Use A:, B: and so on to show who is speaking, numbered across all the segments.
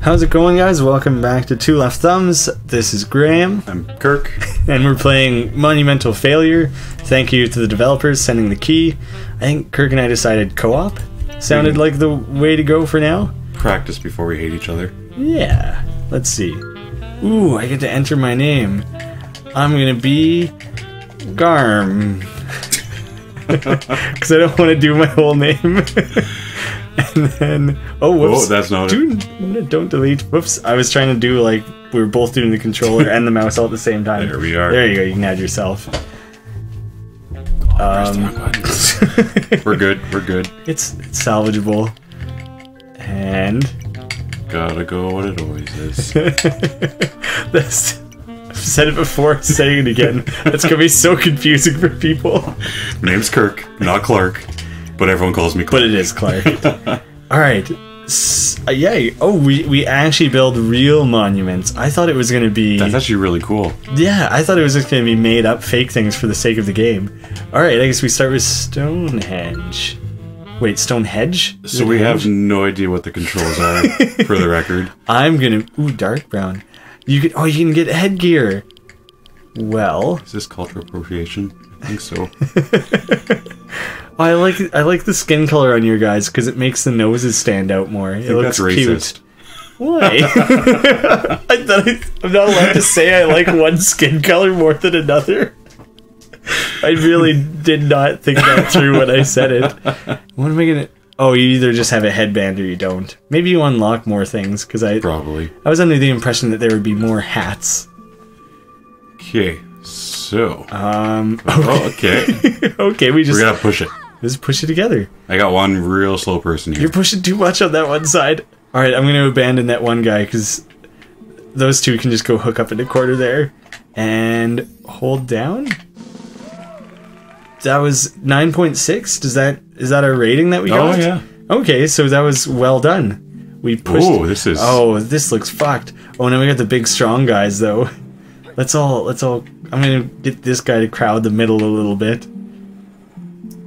A: How's it going, guys? Welcome back to Two Left Thumbs. This is Graeme,
B: I'm Kirk.
A: and we're playing Monumental Failure. Thank you to the developers sending the key. I think Kirk and I decided co op sounded like the way to go for now.
B: Practice before we hate each other.
A: Yeah, let's see. Ooh, I get to enter my name. I'm gonna be Garm. Because I don't want to do my whole name. and then, oh, whoops.
B: Oh, that's not it.
A: Do, don't delete. Whoops. I was trying to do like we were both doing the controller and the mouse all at the same time.
B: There we are.
A: There you go. You can add yourself.
B: Press the
A: Um.
B: We're good. We're good.
A: it's, it's salvageable. And
B: Gotta go what it always is.
A: That's, I've said it before, saying it again. That's gonna be so confusing for people.
B: My name's Kirk, not Clark, but everyone calls me
A: But it is Clark. All right. S- uh, yay! Oh, we we actually build real monuments. I thought it was gonna be.
B: That's actually really cool.
A: Yeah, I thought it was just gonna be made up fake things for the sake of the game. All right, I guess we start with Stonehenge. Wait, Stonehenge?
B: So we have no idea what the controls are, for the record.
A: I'm gonna. Ooh, dark brown. You can. Oh, you can get headgear. Well,
B: Is this cultural appropriation? I think so.
A: I like I like the skin color on your guys because it makes the noses stand out more. It looks cute.
B: racist.
A: Why? I thought I, I'm not allowed to say I like one skin color more than another. I really did not think that through when I said it. What am I gonna? Oh, you either just have a headband or you don't. Maybe you unlock more things because I
B: Probably.
A: I was under the impression that there would be more hats.
B: Okay, so.
A: Um.
B: Oh, okay.
A: Okay, we just we're
B: gonna push it.
A: Let's push it together.
B: I got one real slow person here.
A: You're pushing too much on that one side. All right, I'm going to abandon that one guy because those two can just go hook up in the corner there and hold down. That was 9.6. Does that is that our rating that we got?
B: Oh,
A: got?
B: yeah.
A: Okay, so that was well done. We pushed.
B: Oh, this is.
A: Oh, this looks fucked. Oh, now we got the big strong guys though. Let's all let's all. I'm gonna get this guy to crowd the middle a little bit,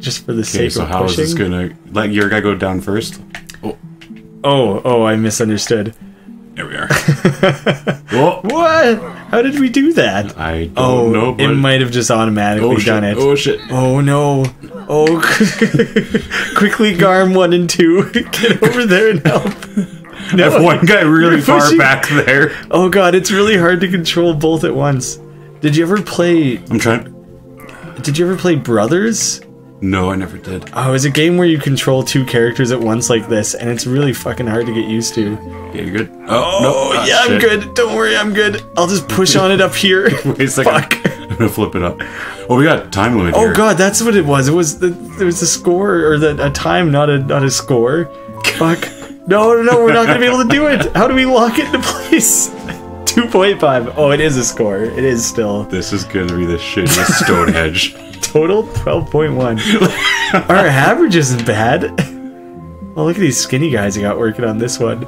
A: just for the
B: Okay,
A: sake
B: so
A: of
B: how is
A: pushing.
B: this gonna. Let your guy go down first? Oh,
A: Oh, oh, I misunderstood.
B: there we are. Whoa! Oh.
A: What? How did we do that?
B: I don't
A: Oh,
B: know, but.
A: it might have just automatically
B: oh, shit.
A: done it.
B: Oh, shit.
A: Oh no! Oh, quickly, Garm one and two, get over there and help.
B: I have one guy really far back there.
A: Oh god, it's really hard to control both at once. Did you ever play?
B: I'm trying.
A: Did you ever play Brothers?
B: No, I never did.
A: Oh, it's a game where you control two characters at once like this, and it's really fucking hard to get used to.
B: Yeah, you good?
A: Oh,
B: no. Ah,
A: yeah, I'm
B: shit.
A: good. Don't worry, I'm good. I'll just push on it up here.
B: Wait a second.
A: Fuck.
B: I'm gonna flip it up. Oh, we got time limit
A: Oh
B: here.
A: god, that's what it was. It was the there was a score or the a time, not a not a score. Fuck. No, no, no, we're not gonna be able to do it. How do we lock it into place? Two point five. Oh, it is a score. It is still
B: This is gonna be the shittiest Stonehenge.
A: total twelve point one. Our average isn't bad. Oh, look at these skinny guys I got working on this one.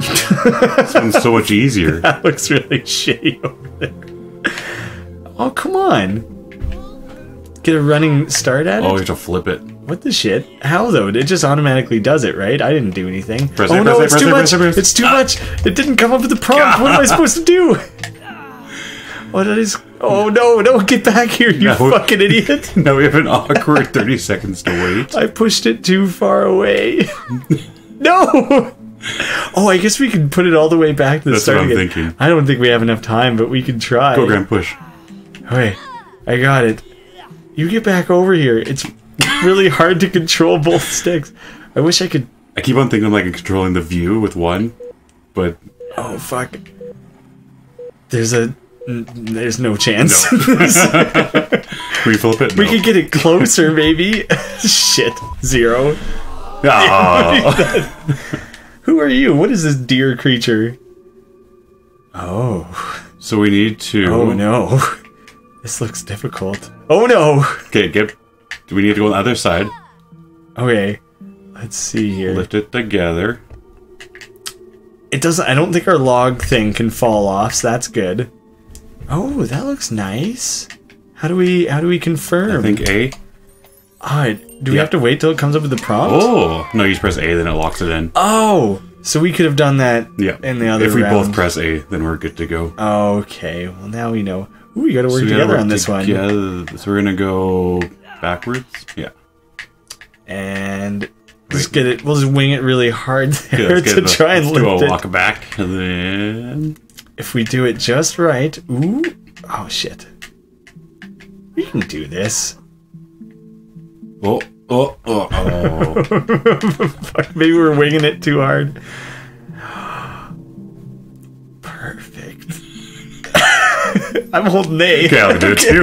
B: It's been so much easier.
A: That looks really shitty over there. Oh, come on. Get a running start at oh, it?
B: Oh, you have to flip it.
A: What the shit? How though? It just automatically does it, right? I didn't do anything.
B: Press
A: oh no,
B: press
A: it's
B: it,
A: too
B: press
A: much.
B: it, press it, press it.
A: It's too ah! much. It didn't come up with the prompt. What am I supposed to do? What is? Oh no! No, get back here, you
B: No.
A: fucking idiot!
B: Now we have an awkward 30 seconds to wait.
A: I pushed it too far away. no. Oh, I guess we can put it all the way back to the
B: That's
A: start
B: what I'm
A: again.
B: thinking.
A: I don't think we have enough time, but we can try.
B: Go, Graeme, push.
A: Okay, I got it. You get back over here. It's really hard to control both sticks. I wish I could
B: I keep on thinking I'm like controlling the view with one, but
A: Oh fuck. There's a there's no chance.
B: we flip it.
A: we
B: No.
A: could get it closer, maybe. Shit. Zero.
B: Ah.
A: Who are you? What is this deer creature? Oh.
B: so we need to.
A: Oh no. This looks difficult. Oh no.
B: Okay, get. Do we need to go on the other side?
A: Okay. Let's see here.
B: Lift it together.
A: It doesn't I don't think our log thing can fall off, so that's good. Oh, that looks nice. How do we how do we confirm?
B: I think A.
A: Ah, do we have to wait till it comes up with the prompt?
B: Oh no! You just press A, then it locks it in.
A: Oh, So we could have done that
B: Yeah.
A: in the other
B: If we
A: round.
B: both press A, then we're good to go.
A: Okay, well now we know. Ooh, we gotta work
B: So we gotta
A: together
B: work
A: on this one.
B: Yeah. So we're gonna go backwards. Yeah.
A: And just get it. We'll just wing it really hard there
B: let's
A: to
B: the-
A: try and
B: let's do
A: lift
B: a
A: it.
B: walk back, and then
A: If we do it just right. Ooh. Oh shit. We can do this.
B: oh oh oh oh.
A: Fuck, maybe we're winging it too hard. Perfect. I'm holding A.
B: okay, I'll do it too.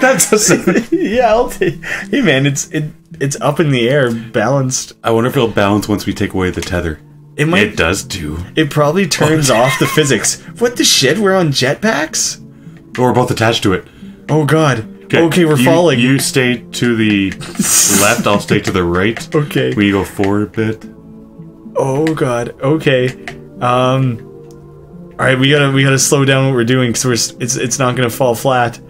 B: That's a seven.
A: yeah, take. Hey man, it's it it's up in the air, balanced.
B: I wonder if it'll balance once we take away the tether.
A: It might.
B: It does too.
A: It probably turns off the physics. What the shit? We're on jetpacks?
B: Oh, we're both attached to it.
A: Oh god. Okay, we're
B: you-
A: falling.
B: You stay to the left. I'll stay to the right.
A: okay.
B: We go forward a bit.
A: oh god. Okay. Um. All right, we gotta we gotta slow down what we're doing because we're it's it's not gonna fall flat.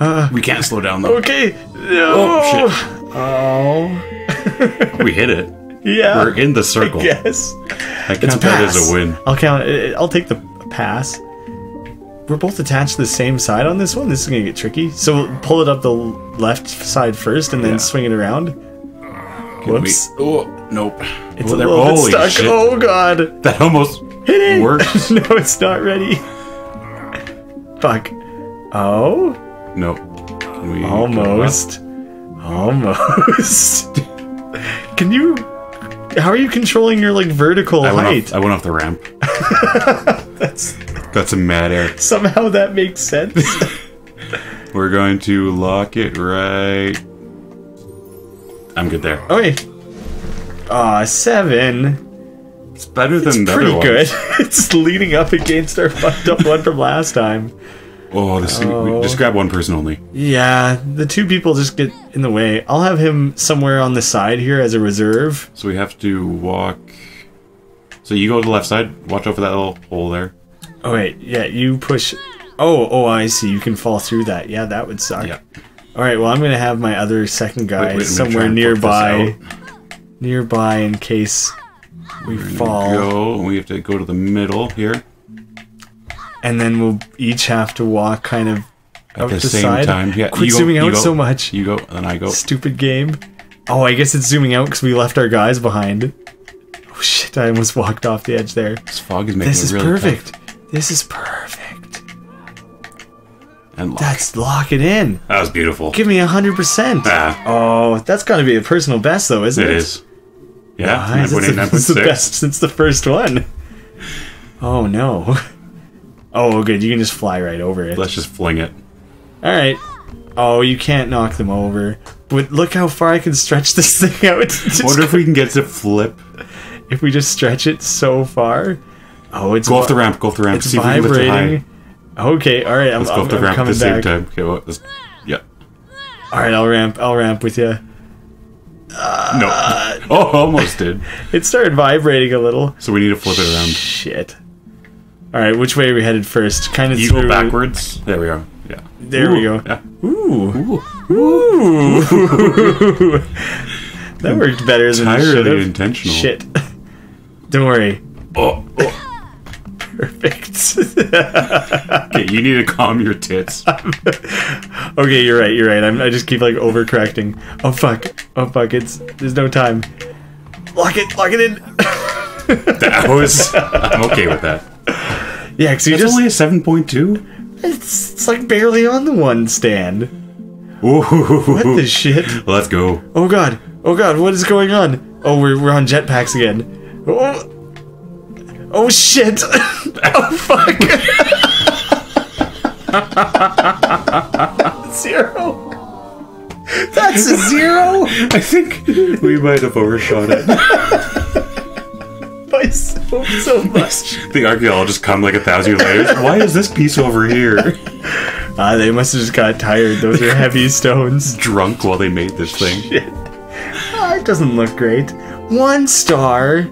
A: Uh-uh.
B: We can't slow down though.
A: Okay. No.
B: Oh,
A: oh, shit. Oh.
B: We hit it.
A: Yeah.
B: We're in the circle.
A: Yes.
B: I count that as a win.
A: I'll count. it- I'll take the pass. We're both attached to the same side on this one. This is gonna get tricky. So we'll pull it up the left side first, and then
B: Yeah.
A: swing it around. Whoops!
B: We- oh, nope.
A: It's
B: Oh,
A: a little bit stuck.
B: shit.
A: Oh god!
B: That almost
A: Hit it!
B: worked.
A: no, it's not ready. Fuck. Oh,
B: Nope. Can we
A: almost. Almost. Can you? How are you controlling your like vertical?
B: I
A: height?
B: off, I went off the ramp.
A: That's
B: Got some mad air.
A: somehow that makes sense.
B: We're going to lock it right. I'm good there.
A: Okay. Aw, seven.
B: It's better than the
A: Pretty good. it's leaning up against our fucked up one from last time.
B: Oh, this
A: Oh.
B: just grab one person only.
A: Yeah, the two people just get in the way. I'll have him somewhere on the side here as a reserve.
B: So we have to walk. So you go to the left side. Watch out for that little hole there.
A: Oh wait, yeah, you push. Oh, oh, I see. You can fall through that. Yeah, that would suck.
B: Yeah.
A: All right. Well, I'm gonna have my other second guy
B: Wait, wait, I'm gonna try
A: somewhere
B: and poke this
A: nearby, nearby in case we fall.
B: Go. We have to go to the middle here
A: and then we'll each have to walk kind of
B: at the,
A: the
B: same
A: side.
B: time. Yeah.
A: Quit
B: you go-
A: zooming
B: you
A: out
B: go,
A: so much.
B: You go, and then I go.
A: Stupid game. Oh, I guess it's zooming out because we left our guys behind. Oh shit! I almost walked off the edge there.
B: This fog is making
A: This is
B: really
A: perfect.
B: tough.
A: This is perfect.
B: And lock.
A: That's lock it in.
B: that was beautiful.
A: Give me a hundred percent. Oh, that's got to be a personal best though, isn't it?
B: it is. Yeah.
A: Nice. The, it's the best since the first one. Oh no. Oh, good. You can just fly right over it.
B: Let's just fling it.
A: All right. Oh, you can't knock them over. But look how far I can stretch this thing out. Just
B: Wonder if we can get it to flip.
A: if we just stretch it so far. Oh, it's
B: Go off the ramp. Go off the ramp.
A: It's
B: See if we can lift it high.
A: vibrating. Okay, all right. I'm,
B: Let's go
A: I'm,
B: off the
A: I'm
B: ramp at the same
A: back.
B: time. Okay, well, let's, yeah.
A: All right, I'll ramp. I'll ramp with you.
B: No. Uh, oh, almost did.
A: It started vibrating a little.
B: So we need to flip it around.
A: Shit. All right, which way are we headed first? Kind of
B: You
A: through.
B: go backwards. There we go. Yeah.
A: There we go.
B: Yeah.
A: Ooh,
B: Ooh.
A: ooh. that worked better than it should
B: Entirely
A: have.
B: intentional.
A: Shit. Don't worry.
B: Oh, oh.
A: Perfect.
B: Okay, you need to calm your tits.
A: okay, you're right. You're right. I'm, I just keep like overcorrecting. Oh fuck. Oh fuck. It's there's no time. Lock it. Lock it in.
B: That was. I'm okay with that.
A: Yeah, because you
B: It's
A: just
B: only a 7.2.
A: it's, it's like barely on the one stand.
B: Ooh.
A: What the shit?
B: Let's go.
A: Oh god. Oh god. What is going on? Oh, we're we're on jetpacks again. Oh. Oh shit. oh fuck. zero. That's a zero.
B: I think we might have overshot it.
A: So, so much.
B: the archaeologists come like a thousand years later. Why is this piece over here?
A: Ah, they must have just got tired. Those are heavy stones.
B: Drunk while they made this thing.
A: Shit. Ah, it doesn't look great. One star.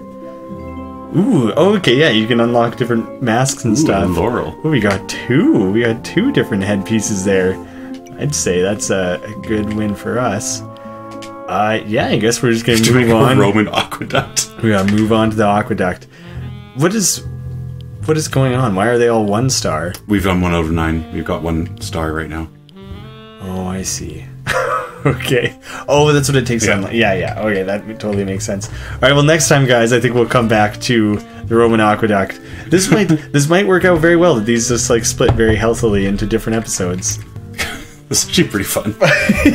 A: Ooh, okay, yeah, you can unlock different masks and
B: Ooh,
A: stuff.
B: and Laurel.
A: Oh, we got two. We got two different headpieces there. I'd say that's a, a good win for us. Uh, yeah, I guess we're just gonna
B: Doing
A: move on.
B: Roman aqueduct.
A: We gotta move on to the aqueduct. What is what is going on? Why are they all one star?
B: We've done one out of nine. We've got one star right now.
A: Oh, I see. okay. Oh, that's what it takes
B: Yeah.
A: Yeah, yeah. Okay, that totally makes sense. All right. Well, next time, guys, I think we'll come back to the Roman aqueduct. This might this might work out very well. That these just like split very healthily into different episodes.
B: This is actually pretty fun.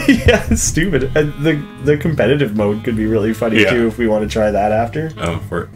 A: yeah, it's stupid. And the the competitive mode could be really funny
B: Yeah.
A: too if we want to try that after.
B: oh, for